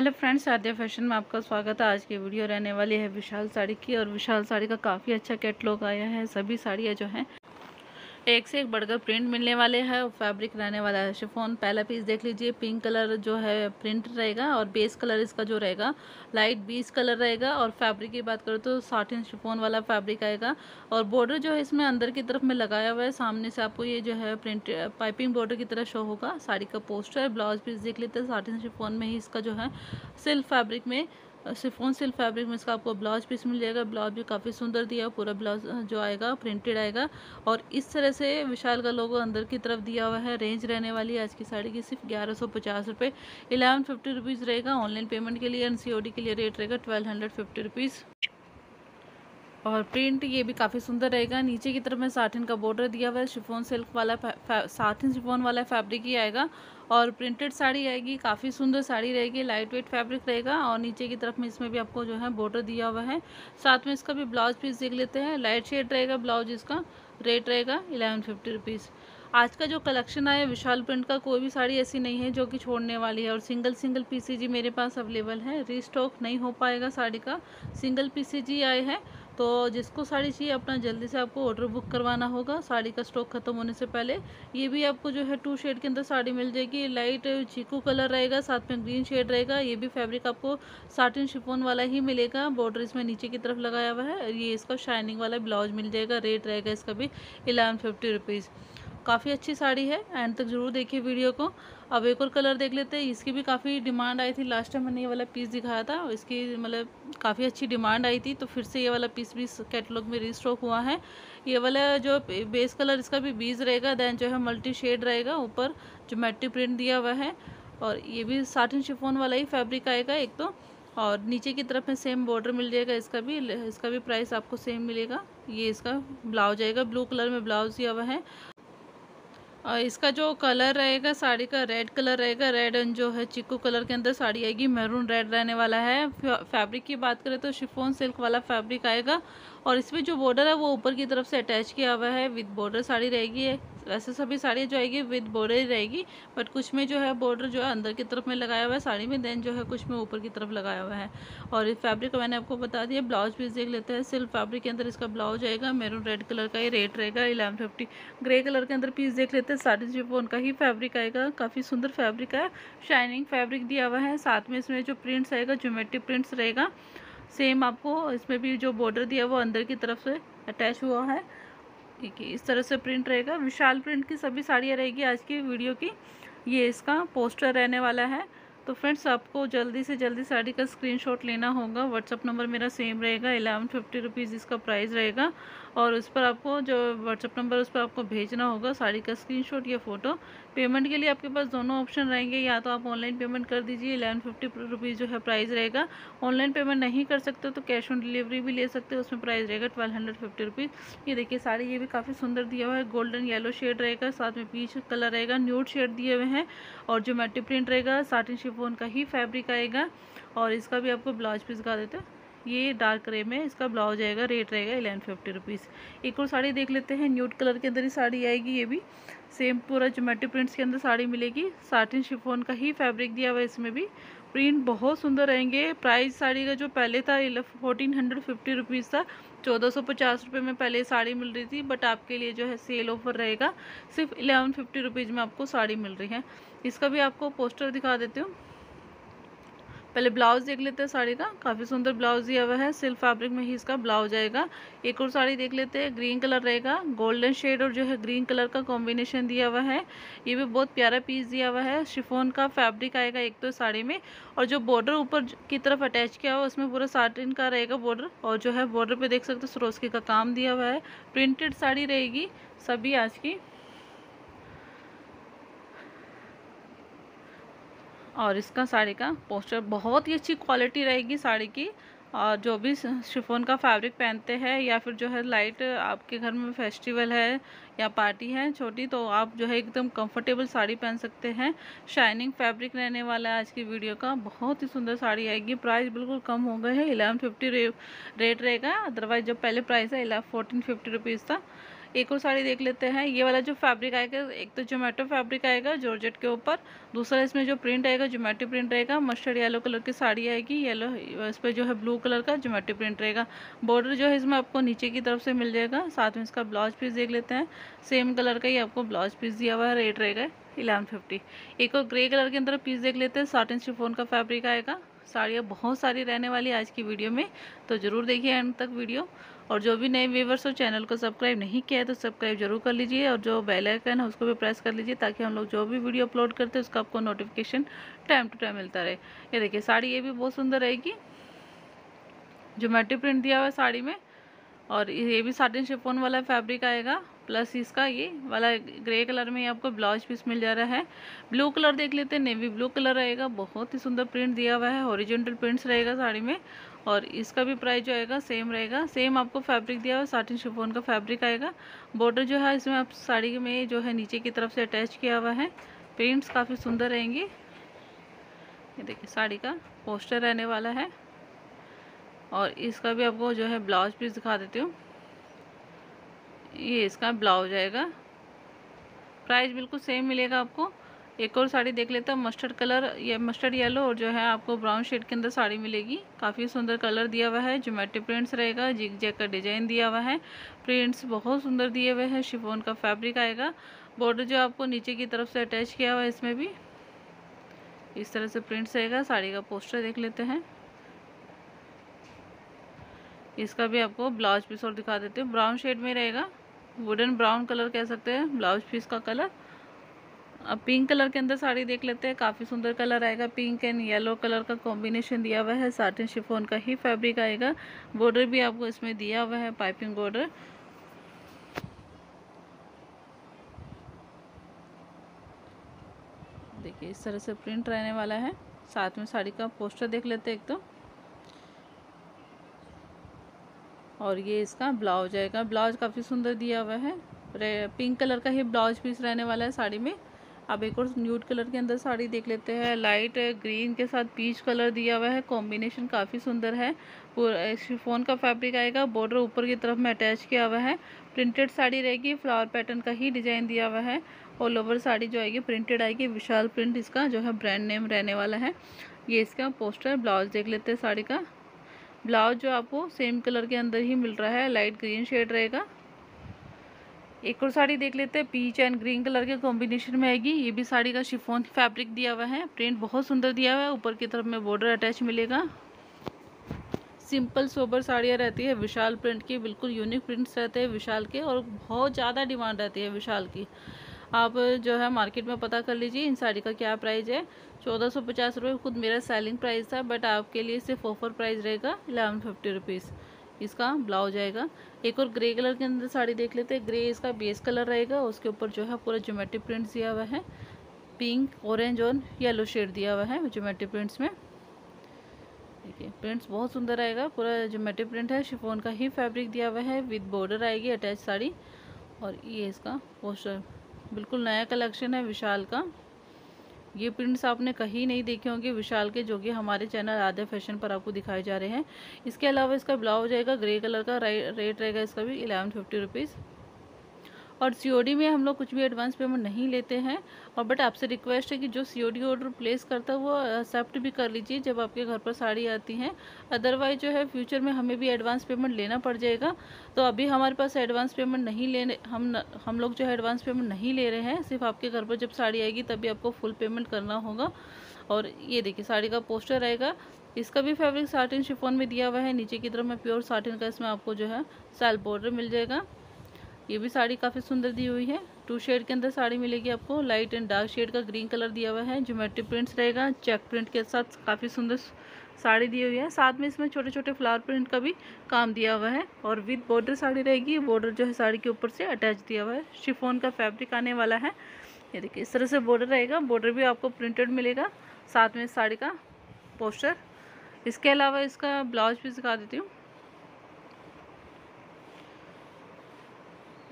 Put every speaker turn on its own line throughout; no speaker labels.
Hello friends, आद्या fashion में आपका स्वागत है। आज की वीडियो रहने वाली है विशाल साड़ी की और विशाल साड़ी का काफ़ी अच्छा कैटलॉग आया है। सभी साड़ियाँ जो हैं एक से एक बढ़कर प्रिंट मिलने वाले हैं। फैब्रिक रहने वाला है। शिफोन पहला पीस देख लीजिए। पिंक कलर जो है प्रिंट रहेगा और बेस कलर इसका जो रहेगा लाइट बीस कलर रहेगा। और फैब्रिक की बात करें तो साटिन शिफोन वाला फैब्रिक आएगा। और बॉर्डर जो है इसमें अंदर की तरफ़ में लगाया हुआ है। सामने से आपको ये जो है प्रिंट पाइपिंग बॉर्डर की तरह शो होगा। साड़ी का पोस्टर ब्लाउज पीस देख लेते हैं। साटिन शिफोन में ही इसका जो है सिल्क फैब्रिक में सिफोन सिल्क फैब्रिक में इसका आपको ब्लाउज पीस मिल जाएगा। ब्लाउज भी काफ़ी सुंदर दिया है पूरा ब्लाउज जो आएगा प्रिंटेड आएगा। और इस तरह से विशाल का लोगो अंदर की तरफ़ दिया हुआ है। रेंज रहने वाली है आज की साड़ी की सिर्फ़ ग्यारह सौ पचास रुपये इलेवन फिफ्टी रुपीज़ रहेगा। ऑनलाइन पेमेंट के लिए एन के लिए रेट रहेगा ट्वेल्व हंड्रेड फिफ्टी रुपीज़ और प्रिंट ये भी काफ़ी सुंदर रहेगा। नीचे की तरफ़ में साटिन का बॉर्डर दिया हुआ है। शिफोन सिल्क वाला साटिन शिफोन वाला फैब्रिक ही आएगा। और प्रिंटेड साड़ी आएगी काफ़ी सुंदर साड़ी रहेगी लाइट वेट फैब्रिक रहेगा और नीचे की तरफ़ में इसमें भी आपको जो है बॉर्डर दिया हुआ है। साथ में इसका भी ब्लाउज पीस देख लेते हैं। लाइट शेड रहेगा ब्लाउज इसका रेट रहेगा इलेवन फिफ्टी आज का जो कलेक्शन आया, विशाल प्रिंट का, कोई भी साड़ी ऐसी नहीं है जो कि छोड़ने वाली है और सिंगल सिंगल पीसीजी मेरे पास अवेलेबल है। रीस्टॉक नहीं हो पाएगा साड़ी का। सिंगल पीसीजी आए हैं तो जिसको साड़ी चाहिए, अपना जल्दी से आपको ऑर्डर बुक करवाना होगा। साड़ी का स्टॉक खत्म होने से पहले ये भी आपको जो है टू शेड के अंदर साड़ी मिल जाएगी। लाइट चीकू कलर रहेगा, साथ में ग्रीन शेड रहेगा। ये भी फैब्रिक आपको साटिन शिफोन वाला ही मिलेगा। बॉर्डर इसमें नीचे की तरफ़ लगाया हुआ है। ये इसका शाइनिंग वाला ब्लाउज मिल जाएगा। रेट रहेगा इसका भी इलेवन फिफ्टी रुपीज़ काफ़ी अच्छी साड़ी है एंड तक ज़रूर देखिए वीडियो को। अब एक और कलर देख लेते हैं। इसकी भी काफ़ी डिमांड आई थी। लास्ट टाइम मैंने ये वाला पीस दिखाया था, इसकी मतलब काफ़ी अच्छी डिमांड आई थी। तो फिर से ये वाला पीस भी कैटलॉग में रीस्टॉक हुआ है। ये वाला जो बेस कलर इसका भी बीज रहेगा दैन जो है मल्टी शेड रहेगा, ऊपर जो मेट्री प्रिंट दिया हुआ है। और ये भी साटिन शिफोन वाला ही फैब्रिक आएगा एक तो। और नीचे की तरफ़ में सेम बॉर्डर मिल जाएगा इसका भी। इसका भी प्राइस आपको सेम मिलेगा। ये इसका ब्लाउज आएगा। ब्लू कलर में ब्लाउज दिया हुआ है। और इसका जो कलर रहेगा, साड़ी का रेड कलर रहेगा रेड एंड जो है चिकू कलर के अंदर साड़ी आएगी मैरून रेड रहने वाला है। फैब्रिक की बात करें तो शिफोन सिल्क वाला फैब्रिक आएगा। और इसमें जो बॉर्डर है, वो ऊपर की तरफ़ से अटैच किया हुआ है। विद बॉर्डर साड़ी रहेगी वैसे सभी साड़ी जो आएगी विद बॉर्डर ही रहेगी बट कुछ में जो है बॉर्डर जो है अंदर की तरफ़ में लगाया हुआ है साड़ी में देन जो है कुछ में ऊपर की तरफ़ लगाया हुआ है। और इस फैब्रिक मैंने आपको बता दिया ब्लाउज पीस देख लेते हैं सिल्क फैब्रिक के अंदर इसका ब्लाउज आएगा मेरून रेड कलर का ही रेट रहेगा इलेवन फिफ्टी ग्रे कलर के अंदर पीस देख लेते हैं, साड़ी जिपोन उनका ही फैब्रिक आएगा, काफ़ी सुंदर फैब्रिक है। शाइनिंग फैब्रिक दिया हुआ है, साथ में इसमें जो प्रिंट्स आएगा ज्योमेट्री प्रिंट्स रहेगा। सेम आपको इसमें भी जो बॉर्डर दिया वो अंदर की तरफ़ से अटैच हुआ है। ठीक है इस तरह से प्रिंट रहेगा। विशाल प्रिंट की सभी साड़ियाँ रहेगी आज की वीडियो की। ये इसका पोस्टर रहने वाला है। तो फ्रेंड्स, आपको जल्दी से जल्दी साड़ी का स्क्रीनशॉट लेना होगा। व्हाट्सअप नंबर मेरा सेम रहेगा। एलेवन फिफ्टी रुपीज़ इसका प्राइस रहेगा। और उस पर आपको जो व्हाट्सअप नंबर उस पर आपको भेजना होगा साड़ी का स्क्रीनशॉट या फ़ोटो पेमेंट के लिए आपके पास दोनों ऑप्शन रहेंगे, या तो आप ऑनलाइन पेमेंट कर दीजिए एलेवन फिफ्टी रुपीज़ जो है प्राइस रहेगा। ऑनलाइन पेमेंट नहीं कर सकते तो कैश ऑन डिलीवरी भी ले सकते हो, उसमें प्राइस रहेगा ट्वेल्व हंड्रेड फिफ्टी रुपीज़ ये देखिए, साड़ी ये भी काफ़ी सुंदर दिया हुआ है गोल्डन येलो शेड रहेगा, साथ में पीच कलर रहेगा न्यूट शेड दिए हुए हैं, और जो मेट्री प्रिंट रहेगा साटिन शिफोन का ही फैब्रिक आएगा, और इसका भी आपको ब्लाउज पीस दिखा देते हैं। ये डार्क ग्रे में इसका ब्लाउज आएगा, रेट रहेगा एलेवन फिफ्टी रुपीज़ एक और साड़ी देख लेते हैं न्यूट कलर के अंदर ही साड़ी आएगी ये भी। सेम पूरा जोमेटो प्रिंट्स के अंदर साड़ी मिलेगी। साटिन शिफोन का ही फैब्रिक दिया हुआ है इसमें भी। प्रिंट बहुत सुंदर रहेंगे। प्राइस साड़ी का जो पहले था फोर्टीन हंड्रेड फिफ्टी रुपीज़ था, चौदह सौ पचास रुपये में पहले साड़ी मिल रही थी बट आपके लिए जो है सेल ऑफ़र रहेगा। सिर्फ़ इलेवन फिफ्टी रुपीज़ में आपको साड़ी मिल रही है। इसका भी आपको पोस्टर दिखा देती हूँ। पहले ब्लाउज देख लेते हैं साड़ी का। काफ़ी सुंदर ब्लाउज दिया हुआ है। सिल्क फैब्रिक में ही इसका ब्लाउज आएगा। एक और साड़ी देख लेते हैं, ग्रीन कलर रहेगा। गोल्डन शेड और जो है ग्रीन कलर का कॉम्बिनेशन दिया हुआ है। ये भी बहुत प्यारा पीस दिया हुआ है। शिफोन का फैब्रिक आएगा एक तो साड़ी में और जो बॉर्डर ऊपर की तरफ़ अटैच किया हुआ उसमें पूरा साटिन का रहेगा बॉर्डर और जो है बॉर्डर पर देख सकते हो सरोस्की का काम दिया हुआ है। प्रिंटेड साड़ी रहेगी सभी आज की। और इसका साड़ी का पोस्टर बहुत ही अच्छी क्वालिटी रहेगी साड़ी की। और जो भी शिफोन का फैब्रिक पहनते हैं या फिर जो है लाइट, आपके घर में फेस्टिवल है या पार्टी है छोटी तो आप जो है एकदम कंफर्टेबल साड़ी पहन सकते हैं। शाइनिंग फैब्रिक रहने वाला है आज की वीडियो का। बहुत ही सुंदर साड़ी आएगी। प्राइस बिल्कुल कम हो गए हैं। इलेवन फिफ्टी रेट रहेगा। अदरवाइज़ जो पहले प्राइस है फोर्टीन फिफ्टी रुपीज़ था। एक और साड़ी देख लेते हैं। ये वाला जो फैब्रिक आएगा, एक तो जोमेटो फैब्रिक आएगा जॉर्जेट के ऊपर। दूसरा इसमें जो प्रिंट आएगा जोमेटो प्रिंट रहेगा। मस्टर्ड येलो कलर की साड़ी आएगी येलो इस पर जो है ब्लू कलर का जोमेटो प्रिंट रहेगा। बॉर्डर जो है इसमें आपको नीचे की तरफ़ से मिल जाएगा। साथ में इसका ब्लाउज पीस देख लेते हैं। सेम कलर का ही आपको ब्लाउज पीस दिया हुआ है। रेट रहेगा इलेवन फिफ्टी एक और ग्रे कलर के अंदर पीस देख लेते हैं। साटिन शिफोन का फैब्रिक आएगा। साड़ियाँ बहुत सारी रहने वाली आज की वीडियो में। तो ज़रूर देखिए एंड तक वीडियो और जो भी नए व्यूवर्स हो, चैनल को सब्सक्राइब नहीं किया है तो सब्सक्राइब ज़रूर कर लीजिए और जो बेल आइकन है, उसको भी प्रेस कर लीजिए ताकि हम लोग जो भी वीडियो अपलोड करते हैं, उसका आपको नोटिफिकेशन टाइम टू टाइम मिलता रहे। ये देखिए, साड़ी ये भी बहुत सुंदर रहेगी। जो जोमेट्री प्रिंट दिया हुआ है साड़ी में और ये भी साटिन शिफोन वाला फैब्रिक आएगा। प्लस इसका ये वाला ग्रे कलर में आपको ब्लाउज पीस मिल जा रहा है। ब्लू कलर देख लेते हैं, नेवी ब्लू कलर रहेगा, बहुत ही सुंदर प्रिंट दिया हुआ है ओरिजेंटल प्रिंट्स रहेगा साड़ी में। और इसका भी प्राइस जो आएगा सेम रहेगा सेम आपको फैब्रिक दिया हुआ साटिन शिफोन का फैब्रिक आएगा। बॉर्डर जो है, इसमें आप साड़ी में जो है, नीचे की तरफ़ से अटैच किया हुआ है। प्रिंट्स काफ़ी सुंदर रहेंगे। ये देखिए, साड़ी का पोस्टर रहने वाला है। और इसका भी आपको जो है, ब्लाउज पीस दिखा देती हूँ। ये इसका ब्लाउज आएगा। प्राइस बिल्कुल सेम मिलेगा आपको। एक और साड़ी देख लेते हैं, मस्टर्ड कलर, या मस्टर्ड येलो और जो है आपको ब्राउन शेड के अंदर साड़ी मिलेगी। काफ़ी सुंदर कलर दिया हुआ है जोमेट्री प्रिंट्स रहेगा जिग जैक का डिज़ाइन दिया हुआ है। प्रिंट्स बहुत सुंदर दिए हुए हैं शिफोन का फैब्रिक आएगा। बॉर्डर जो आपको नीचे की तरफ़ से अटैच किया हुआ है, इसमें भी। इस तरह से प्रिंट्स रहेगा, साड़ी का पोस्टर देख लेते हैं। इसका भी आपको ब्लाउज पीस और दिखा देते हैं। ब्राउन शेड में रहेगा। वुडन ब्राउन कलर कह सकते हैं ब्लाउज पीस का कलर अब पिंक कलर के अंदर साड़ी देख लेते हैं, काफ़ी सुंदर कलर आएगा पिंक एंड येलो कलर का कॉम्बिनेशन दिया हुआ है साटिन शिफोन का ही फैब्रिक आएगा. बॉर्डर भी आपको इसमें दिया हुआ है पाइपिंग बॉर्डर देखिए, इस तरह से प्रिंट रहने वाला है. साथ में साड़ी का पोस्टर देख लेते हैं एक तो. और ये इसका ब्लाउज आएगा ब्लाउज काफ़ी सुंदर दिया हुआ है। पिंक कलर का ही ब्लाउज पीस रहने वाला है साड़ी में। अब एक और न्यूड कलर के अंदर साड़ी देख लेते हैं। लाइट ग्रीन के साथ पीच कलर दिया हुआ है। कॉम्बिनेशन काफ़ी सुंदर है। फ़ोन का फैब्रिक आएगा। बॉर्डर ऊपर की तरफ़ में अटैच किया हुआ है। प्रिंटेड साड़ी रहेगी। फ्लावर पैटर्न का ही डिज़ाइन दिया हुआ है। ऑल ओवर साड़ी जो आएगी, प्रिंटेड आएगी। विशाल प्रिंट इसका जो है ब्रांड नेम रहने वाला है। ये इसका पोस्टर ब्लाउज देख लेते हैं साड़ी का। ब्लाउज जो आपको सेम कलर के अंदर ही मिल रहा है, लाइट ग्रीन शेड रहेगा। एक और साड़ी देख लेते हैं, पीच एंड ग्रीन कलर के कॉम्बिनेशन में आएगी। ये भी साड़ी का शिफोन फैब्रिक दिया हुआ है, प्रिंट बहुत सुंदर दिया हुआ है, ऊपर की तरफ़ में बॉर्डर अटैच मिलेगा। सिंपल सोबर साड़ियाँ रहती है, विशाल प्रिंट की, बिल्कुल यूनिक प्रिंट्स रहते हैं विशाल के, और बहुत ज़्यादा डिमांड रहती है विशाल की। आप जो है मार्केट में पता कर लीजिए इन साड़ी का क्या प्राइस है। चौदह सौ पचास रुपये खुद मेरा सेलिंग प्राइस था बट आपके लिए सिर्फ़ ऑफ़र प्राइस रहेगा एलेवन फिफ्टी रुपीज़ इसका ब्लाउज आएगा। एक और ग्रे कलर के अंदर साड़ी देख लेते हैं। ग्रे इसका बेस कलर रहेगा, उसके ऊपर जो है पूरा जोमेट्री प्रिंट दिया हुआ है। पिंक ऑरेंज और येलो शेड दिया हुआ है जोमेट्री प्रिंट्स में। देखिए प्रिंट्स बहुत सुंदर आएगा, पूरा जोमेट्री प्रिंट है। शिफोन का ही फैब्रिक दिया हुआ है विद बॉर्डर आएगी अटैच साड़ी। और ये इसका पोस्टर बिल्कुल नया कलेक्शन है विशाल का। ये प्रिंट्स आपने कहीं नहीं देखे होंगे, विशाल के जो कि हमारे चैनल आधे फ़ैशन पर आपको दिखाए जा रहे हैं। इसके अलावा इसका ब्लाउज आएगा ग्रे कलर का रेट रहेगा इसका भी, इलेवन फिफ्टी रुपीज़। और सीओडी में हम लोग कुछ भी एडवांस पेमेंट नहीं लेते हैं। और बट आपसे रिक्वेस्ट है कि जो सीओडी ऑर्डर प्लेस करता है, वो एक्सेप्ट भी कर लीजिए जब आपके घर पर साड़ी आती हैं। अदरवाइज़ जो है फ्यूचर में हमें भी एडवांस पेमेंट लेना पड़ जाएगा। तो अभी हमारे पास एडवांस पेमेंट नहीं लेने, हम हम लोग जो है एडवांस पेमेंट नहीं ले रहे हैं। सिर्फ़ आपके घर पर जब साड़ी आएगी, तभी आपको फुल पेमेंट करना होगा। और ये देखिए, साड़ी का पोस्टर आएगा इसका भी फैब्रिक साटिन शिफोन में दिया हुआ है। नीचे की तरफ़ में प्योर साटिन का इसमें आपको जो है सेल बॉर्डर मिल जाएगा। ये भी साड़ी काफ़ी सुंदर दी हुई है। टू शेड के अंदर साड़ी मिलेगी आपको। लाइट एंड डार्क शेड का ग्रीन कलर दिया हुआ है। ज्योमेट्री प्रिंट्स रहेगा। चेक प्रिंट के साथ काफ़ी सुंदर साड़ी दी हुई है। साथ में इसमें छोटे छोटे फ्लावर प्रिंट का भी काम दिया हुआ है। और विद बॉर्डर साड़ी रहेगी। बॉर्डर जो है साड़ी के ऊपर से अटैच दिया हुआ है। शिफोन का फैब्रिक आने वाला है। ये देखिए, इस तरह से बॉर्डर रहेगा। बॉर्डर भी आपको प्रिंटेड मिलेगा। साथ में साड़ी का पोस्टर इसके अलावा इसका ब्लाउज भी सिखा देती हूँ।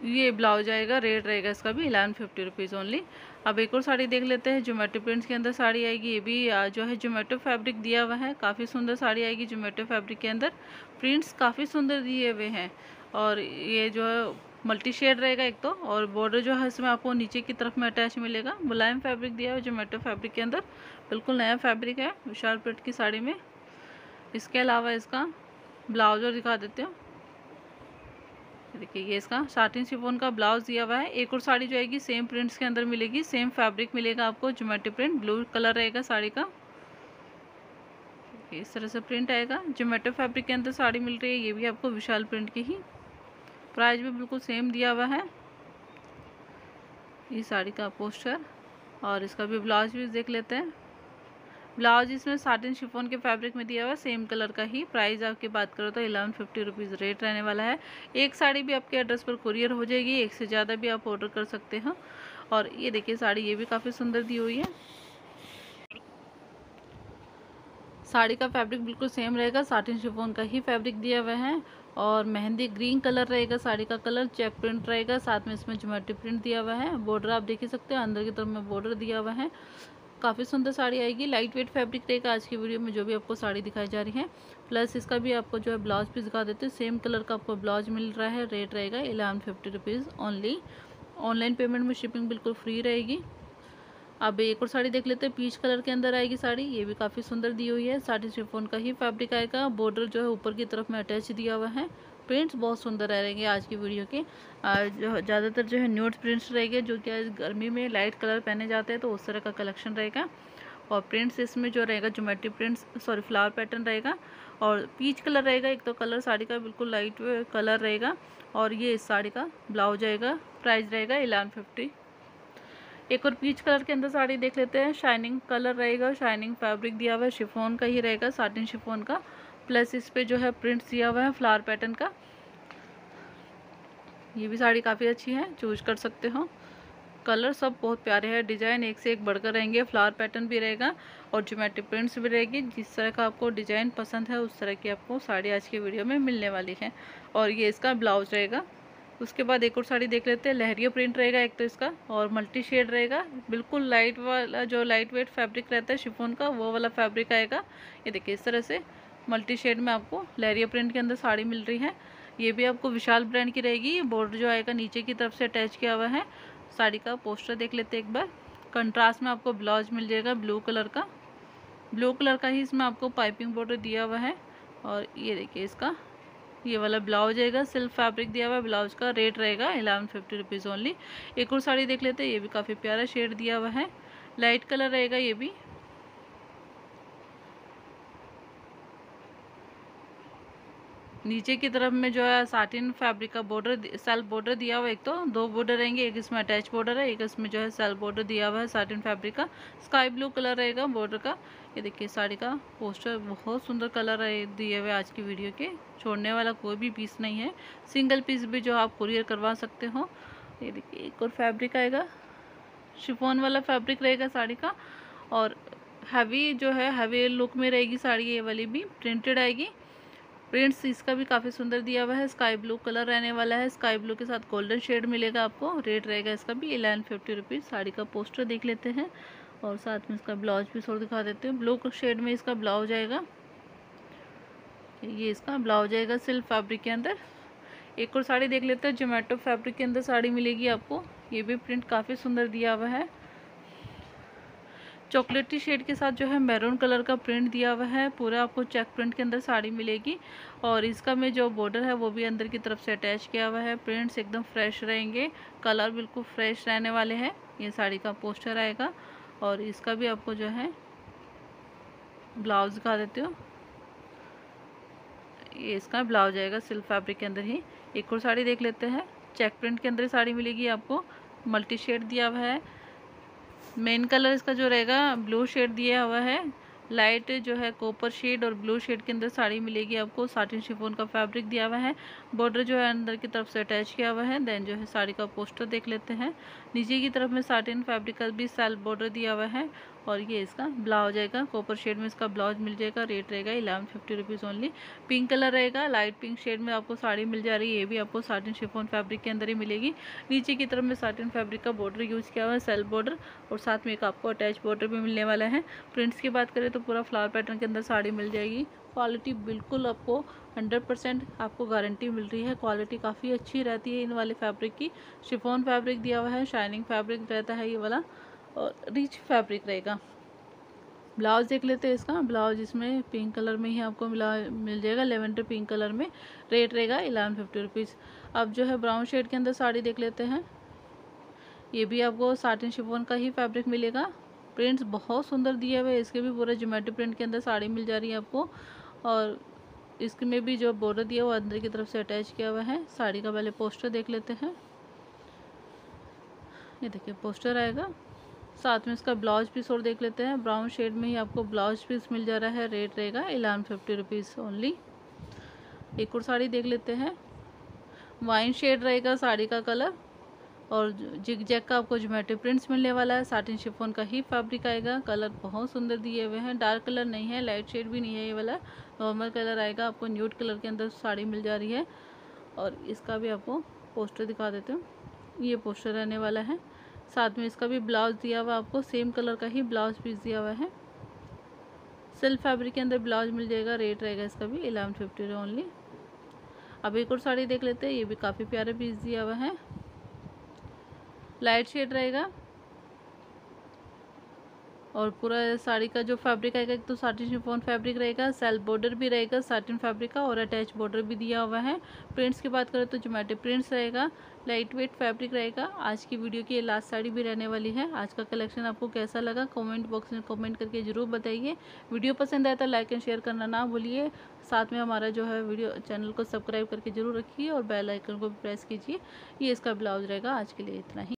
ये ब्लाउज आएगा रेट रहेगा इसका भी इलेवन फिफ्टी रुपीज़ ओनली अब एक और साड़ी देख लेते हैं जोमेटो प्रिंट्स के अंदर साड़ी आएगी, ये भी जो है जोमेटो फैब्रिक दिया हुआ है। काफ़ी सुंदर साड़ी आएगी जोमेटो फैब्रिक के अंदर। प्रिंट्स काफ़ी सुंदर दिए हुए हैं। और ये जो है मल्टी शेड रहेगा एक तो और बॉर्डर जो है, इसमें आपको नीचे की तरफ़ में अटैच मिलेगा। मुलायम फैब्रिक दिया है जोमेटो फैब्रिक के अंदर। बिल्कुल नया फैब्रिक है, विशाल प्रिंट की साड़ी में। इसके अलावा इसका ब्लाउज और दिखा देते हो। देखिए, ये इसका साटिन शिफोन का ब्लाउज दिया हुआ है। एक और साड़ी जो आएगी सेम प्रिंट्स के अंदर मिलेगी सेम फैब्रिक मिलेगा आपको जोमेट्री प्रिंट ब्लू कलर रहेगा साड़ी का। इस तरह से प्रिंट आएगा। जोमेटो फैब्रिक के अंदर साड़ी मिल रही है, ये भी आपको विशाल प्रिंट की ही। प्राइस भी बिल्कुल सेम दिया हुआ है। ये साड़ी का पोस्टर और इसका भी ब्लाउज भी देख लेते हैं। ब्लाउज इसमें साटिन शिफोन के फैब्रिक में दिया हुआ है, सेम कलर का ही। प्राइस आपकी बात करो तो इलेवन फिफ्टी रुपीज़ रेट रहने वाला है। एक साड़ी भी आपके एड्रेस पर कुरियर हो जाएगी, एक से ज़्यादा भी आप ऑर्डर कर सकते हो। और ये देखिए, साड़ी ये भी काफ़ी सुंदर दी हुई है। साड़ी का फैब्रिक बिल्कुल सेम रहेगा, साटिन शिफोन का ही फैब्रिक दिया हुआ है। और मेहंदी ग्रीन कलर रहेगा, साड़ी का कलर चेक प्रिंट रहेगा, साथ में इसमें जोमेट्री प्रिंट दिया हुआ है। बॉर्डर आप देख ही सकते हैं, अंदर की तरफ़ में बॉर्डर दिया हुआ है। काफ़ी सुंदर साड़ी आएगी। लाइट वेट फैब्रिक रहेगा आज की वीडियो में जो भी आपको साड़ी दिखाई जा रही है। प्लस इसका भी आपको जो है ब्लाउज भी दिखा देते हैं। सेम कलर का आपको ब्लाउज मिल रहा है। रेट रहेगा eleven fifty rupees only online payment में शिपिंग बिल्कुल फ्री रहेगी। अब एक और साड़ी देख लेते हैं। पीच कलर के अंदर आएगी साड़ी। ये भी काफ़ी सुंदर दी हुई है। साड़ी शिफोन का ही फैब्रिक आएगा। बॉर्डर जो है ऊपर की तरफ़ में अटैच दिया हुआ है। प्रिंट्स बहुत सुंदर रहेंगे आज की वीडियो के। ज़्यादातर जो है न्यूट प्रिंट्स रहेंगे, जो कि आज गर्मी में लाइट कलर पहने जाते हैं तो उस तरह का कलेक्शन रहेगा। और प्रिंट्स इसमें जो रहेगा geometry prints sorry flower pattern रहेगा। और पीच कलर रहेगा, एक तो कलर साड़ी का बिल्कुल लाइट कलर रहेगा, और ये इस साड़ी का ब्लाउज आएगा प्राइस रहेगा एलेवन फिफ्टी एक और पीच कलर के अंदर साड़ी देख लेते हैं शाइनिंग कलर रहेगा शाइनिंग फैब्रिक दिया हुआ है शिफोन का ही रहेगा साटिन शिफोन का। प्लस इस पर जो है प्रिंट दिया हुआ है फ्लावर पैटर्न का। ये भी साड़ी काफ़ी अच्छी है, चूज़ कर सकते हो। कलर सब बहुत प्यारे हैं, डिज़ाइन एक से एक बढ़कर रहेंगे, फ्लावर पैटर्न भी रहेगा और जोमेट्रिक प्रिंट्स भी रहेगी। जिस तरह का आपको डिज़ाइन पसंद है, उस तरह की आपको साड़ी आज की वीडियो में मिलने वाली है। और ये इसका ब्लाउज रहेगा। उसके बाद एक और साड़ी देख लेते हैं, लहरिया प्रिंट रहेगा एक तो इसका और मल्टी शेड रहेगा। बिल्कुल लाइट वाला जो लाइट वेट फैब्रिक रहता है शिफोन का, वो वाला फैब्रिक आएगा। ये देखिए इस तरह से। मल्टी शेड में आपको लहरिया प्रिंट के अंदर साड़ी मिल रही है। ये भी आपको विशाल ब्रांड की रहेगी। बॉर्डर जो आएगा नीचे की तरफ़ से अटैच किया हुआ है। साड़ी का पोस्टर देख लेते एक बार। कंट्रास्ट में आपको ब्लाउज मिल जाएगा ब्लू कलर का। ब्लू कलर का ही इसमें आपको पाइपिंग बॉर्डर दिया हुआ है। और ये देखिए इसका। ये वाला ब्लाउज आएगा। सिल्क फैब्रिक दिया हुआ है। ब्लाउज का रेट रहेगा एलेवन फिफ्टी रुपीज़ ओनली एक और साड़ी देख लेते हैं। ये भी काफ़ी प्यारा शेड दिया हुआ है। लाइट कलर रहेगा ये भी। नीचे की तरफ़ में जो है साटिन फैब्रिक का बॉर्डर सेल्फ बॉर्डर दिया हुआ एक तो दो बॉर्डर रहेंगे, एक इसमें अटैच बॉर्डर है, एक इसमें जो है सेल्फ बॉर्डर दिया हुआ है साटिन फैब्रिक का। स्काई ब्लू कलर रहेगा बॉर्डर का। ये देखिए साड़ी का पोस्टर बहुत सुंदर कलर है दिए हुए आज की वीडियो के। छोड़ने वाला कोई भी पीस नहीं है। सिंगल पीस भी जो आप कुरियर करवा सकते हो। ये देखिए एक और फैब्रिक आएगा। शिफोन वाला फैब्रिक रहेगा साड़ी का। और हैवी जो है हैवी लुक में रहेगी साड़ी ये वाली भी। प्रिंटेड आएगी। प्रिंट्स इसका भी काफ़ी सुंदर दिया हुआ है। स्काई ब्लू कलर रहने वाला है। स्काई ब्लू के साथ गोल्डन शेड मिलेगा आपको। रेट रहेगा इसका भी इलेवन फिफ्टी रुपीज़ साड़ी का पोस्टर देख लेते हैं। और साथ में इसका ब्लाउज भी थोड़ा दिखा देते हैं। ब्लू शेड में इसका ब्लाउज आएगा ये इसका ब्लाउज आएगा सिल्क फैब्रिक के अंदर। एक और साड़ी देख लेते हैं। जोमेटो फैब्रिक के अंदर साड़ी मिलेगी आपको। ये भी प्रिंट काफ़ी सुंदर दिया हुआ है। चॉकलेटी शेड के साथ जो है मैरून कलर का प्रिंट दिया हुआ है। पूरा आपको चेक प्रिंट के अंदर साड़ी मिलेगी और इसका में जो बॉर्डर है वो भी अंदर की तरफ़ से अटैच किया हुआ है। प्रिंट्स एकदम फ्रेश रहेंगे। कलर बिल्कुल फ्रेश रहने वाले हैं। ये साड़ी का पोस्टर आएगा और इसका भी आपको जो है ब्लाउज दिखा देती हूँ। ये इसका ब्लाउज आएगा सिल्क फैब्रिक के अंदर ही। एक और साड़ी देख लेते हैं। चेक प्रिंट के अंदर साड़ी मिलेगी आपको। मल्टी शेड दिया हुआ है। मेन कलर इसका जो रहेगा, ब्लू शेड दिया हुआ है। लाइट जो है कॉपर शेड और ब्लू शेड के अंदर साड़ी मिलेगी आपको। साटिन शिफोन का फैब्रिक दिया हुआ है। बॉर्डर जो है अंदर की तरफ़ से अटैच किया हुआ है। देन जो है साड़ी का पोस्टर देख लेते हैं। नीचे की तरफ़ में साटिन फैब्रिक का भी सेल्फ बॉर्डर दिया हुआ है। और ये इसका ब्लाउज आएगा कॉपर शेड में इसका ब्लाउज मिल जाएगा रेट रहेगा eleven fifty rupees only pink colour रहेगा लाइट पिंक शेड में आपको साड़ी मिल जा रही है, ये भी आपको साटिन शिफोन फैब्रिक के अंदर ही मिलेगी. नीचे की तरफ़ में साटिन फैब्रिक का बॉर्डर यूज़ किया हुआ है सेल्फ बॉर्डर और साथ में एक आपको अटैच बॉर्डर भी मिलने वाला है. प्रिंट्स की बात करें तो पूरा फ्लावर पैटर्न के अंदर साड़ी मिल जाएगी. क्वालिटी बिल्कुल आपको हंड्रेड परसेंट आपको गारंटी मिल रही है. क्वालिटी काफ़ी अच्छी रहती है इन वाले फैब्रिक की. शिफोन फैब्रिक दिया हुआ है शाइनिंग फैब्रिक रहता है ये वाला. और रिच फैब्रिक रहेगा। ब्लाउज देख लेते हैं इसका। ब्लाउज इसमें पिंक कलर में ही आपको मिला, मिल जाएगा। लेवेंडर पिंक कलर में रेट रहेगा एलेवन फिफ्टी रुपीज़ अब जो है ब्राउन शेड के अंदर साड़ी देख लेते हैं। ये भी आपको साटिन शिफोन का ही फैब्रिक मिलेगा। प्रिंट्स बहुत सुंदर दिए हुए इसके भी पूरा जोमेटो प्रिंट के अंदर साड़ी मिल जा रही है आपको। और इसमें भी जो बॉर्डर दिया वो अंदर की तरफ़ से अटैच किया हुआ है, साड़ी का पहले पोस्टर देख लेते हैं। ये देखिए पोस्टर आएगा। साथ में इसका ब्लाउज पीस और देख लेते हैं। ब्राउन शेड में ही आपको ब्लाउज पीस मिल जा रहा है। रेट रहेगा इलेवन फिफ्टी रुपीज़ ओनली एक और साड़ी देख लेते हैं। वाइन शेड रहेगा साड़ी का कलर। और जिग जैक का आपको जोमेट्री प्रिंट्स मिलने वाला है। साटिन शिफोन का ही फैब्रिक आएगा। कलर बहुत सुंदर दिए हुए हैं। डार्क कलर नहीं है, लाइट शेड भी नहीं है ये वाला। नॉर्मल कलर आएगा। आपको न्यूट कलर के अंदर साड़ी मिल जा रही है। और इसका भी आपको पोस्टर दिखा देते हूँ। ये पोस्टर रहने वाला है। साथ में इसका भी ब्लाउज दिया हुआ आपको, सेम कलर का ही ब्लाउज पीस दिया हुआ है। सेल्फ फैब्रिक के अंदर ब्लाउज मिल जाएगा, रेट रहेगा इसका भी एलेवन फिफ्टी ओनली अब एक और साड़ी देख लेते हैं, ये भी काफ़ी प्यारा पीस दिया हुआ है। लाइट शेड रहेगा। और पूरा साड़ी का जो फैब्रिक आएगा, एक तो साटिन शिफोन फैब्रिक रहेगा, सेल्फ बॉर्डर भी रहेगा, साटिन फैब्रिक का और अटैच बॉर्डर भी दिया हुआ है। प्रिंट्स की बात करें तो जोमेटिक प्रिंट्स रहेगा लाइट वेट फैब्रिक रहेगा। आज की वीडियो की लास्ट साड़ी भी रहने वाली है। आज का कलेक्शन आपको कैसा लगा? कमेंट बॉक्स में कमेंट करके ज़रूर बताइए। वीडियो पसंद आया तो लाइक एंड शेयर करना ना भूलिए। साथ में हमारा जो है वीडियो चैनल को सब्सक्राइब करके ज़रूर रखिए और बेल आइकन को भी प्रेस कीजिए। ये इसका ब्लाउज रहेगा। आज के लिए इतना ही।